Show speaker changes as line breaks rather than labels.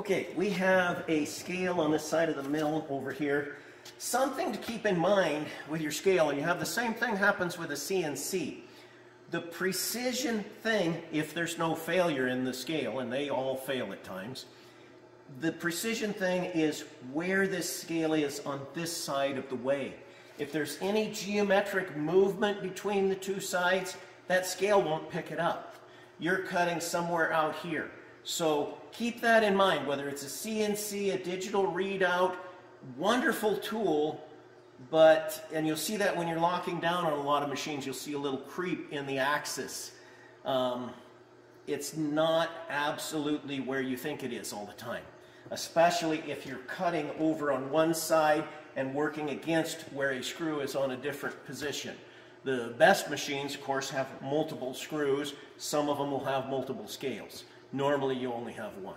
Okay, we have a scale on this side of the mill over here. Something to keep in mind with your scale, and you have the same thing happens with a CNC. The precision thing, if there's no failure in the scale, and they all fail at times, the precision thing is where this scale is on this side of the way. If there's any geometric movement between the two sides, that scale won't pick it up. You're cutting somewhere out here. So keep that in mind, whether it's a CNC, a digital readout, wonderful tool, but, and you'll see that when you're locking down on a lot of machines, you'll see a little creep in the axis. Um, it's not absolutely where you think it is all the time, especially if you're cutting over on one side and working against where a screw is on a different position. The best machines, of course, have multiple screws. Some of them will have multiple scales. Normally you only have one.